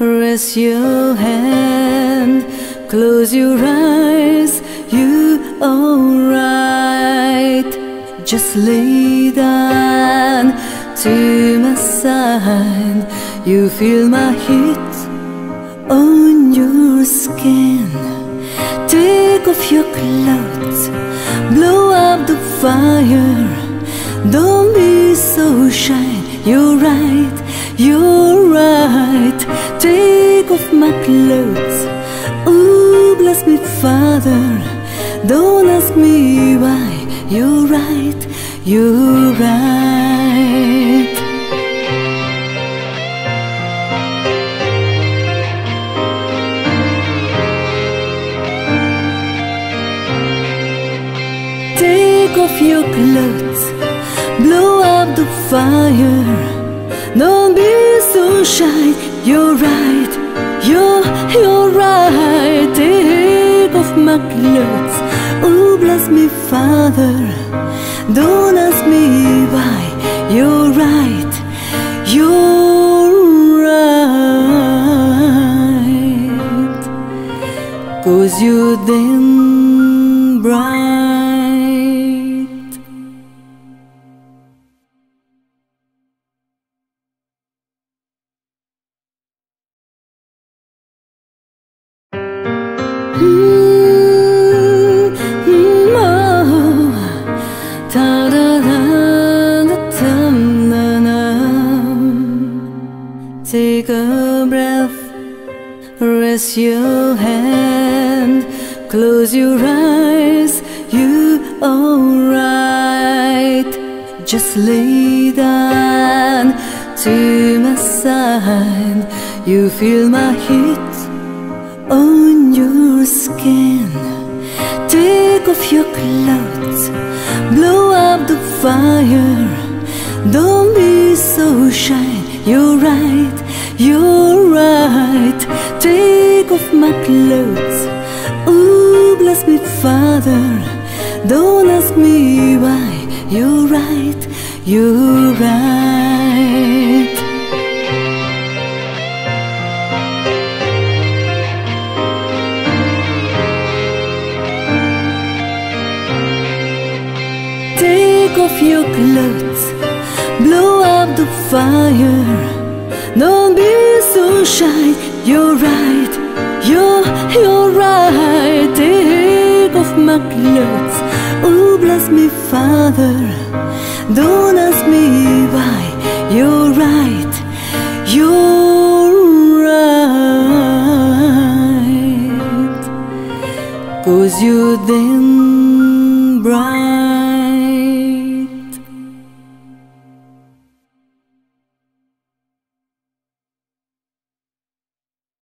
Raise your hand, close your eyes, you alright. Just lay down to my side. You feel my heat on your skin. Take off your clothes, blow up the fire. Don't be so shy. You're right, you're right. Take off my clothes. Oh, bless me, Father. Don't ask me why. You're right, you're right. Take off your clothes, blow up the fire. Don't be so shy. You're right, you're you're right. Take off my clothes. Oh, bless me, Father. Don't ask me why. You're right, you're right. Cause you're then bright. Take a breath, rest your hand, close your eyes, you alright. Just lay down to my side, you feel my heat on your skin. Take off your clothes, blow up the fire. Don't be so shy. You're right, you're right. Take off my clothes. Oh, bless me, Father. Don't ask me why. You're right, you're right. Take off your clothes, blow up the fire. Don't be so. You're right, you're you're right. Take off my clothes. Oh, bless me, Father. Don't ask me why. You're right, you're right. Cause you're then